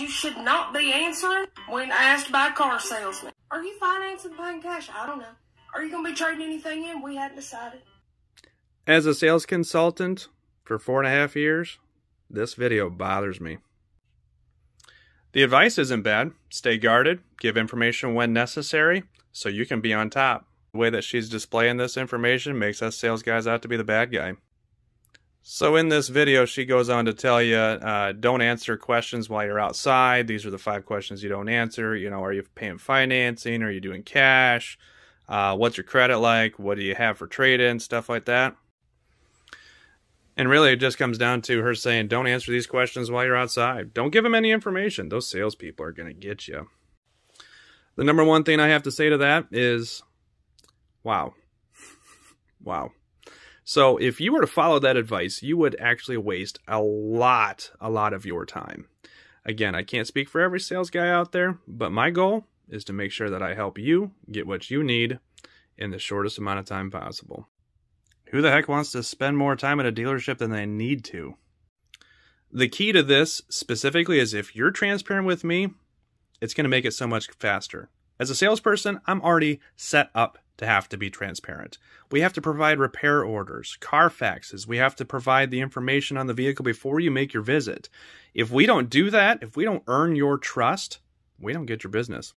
you should not be answering when asked by car salesman. Are you financing paying cash? I don't know. Are you going to be trading anything in? We hadn't decided. As a sales consultant for four and a half years, this video bothers me. The advice isn't bad. Stay guarded, give information when necessary, so you can be on top. The way that she's displaying this information makes us sales guys out to be the bad guy. So in this video, she goes on to tell you, uh, don't answer questions while you're outside. These are the five questions you don't answer. You know, are you paying financing? Are you doing cash? Uh, what's your credit like? What do you have for trade-in? Stuff like that. And really, it just comes down to her saying, don't answer these questions while you're outside. Don't give them any information. Those salespeople are going to get you. The number one thing I have to say to that is, wow. wow. So if you were to follow that advice, you would actually waste a lot, a lot of your time. Again, I can't speak for every sales guy out there, but my goal is to make sure that I help you get what you need in the shortest amount of time possible. Who the heck wants to spend more time at a dealership than they need to? The key to this specifically is if you're transparent with me, it's going to make it so much faster. As a salesperson, I'm already set up to have to be transparent. We have to provide repair orders, Carfaxes. We have to provide the information on the vehicle before you make your visit. If we don't do that, if we don't earn your trust, we don't get your business.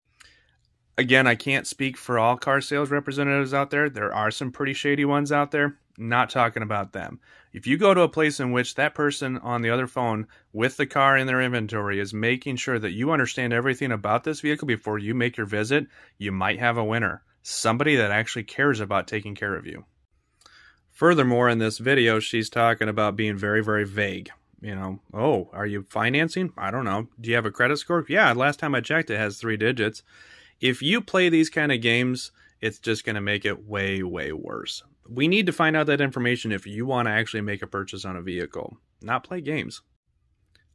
Again, I can't speak for all car sales representatives out there. There are some pretty shady ones out there. Not talking about them. If you go to a place in which that person on the other phone with the car in their inventory is making sure that you understand everything about this vehicle before you make your visit, you might have a winner somebody that actually cares about taking care of you. Furthermore, in this video, she's talking about being very, very vague. You know, oh, are you financing? I don't know. Do you have a credit score? Yeah, last time I checked, it has three digits. If you play these kind of games, it's just going to make it way, way worse. We need to find out that information if you want to actually make a purchase on a vehicle, not play games.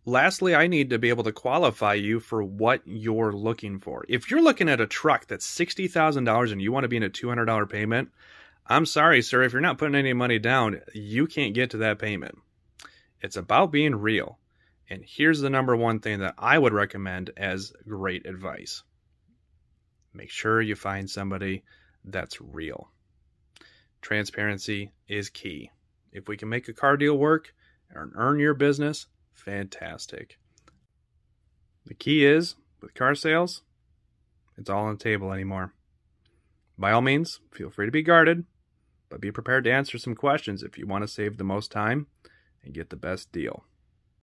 Lastly, I need to be able to qualify you for what you're looking for. If you're looking at a truck that's $60,000 and you want to be in a $200 payment, I'm sorry, sir, if you're not putting any money down, you can't get to that payment. It's about being real. And here's the number one thing that I would recommend as great advice make sure you find somebody that's real. Transparency is key. If we can make a car deal work and earn your business, fantastic. The key is, with car sales, it's all on the table anymore. By all means, feel free to be guarded, but be prepared to answer some questions if you want to save the most time and get the best deal.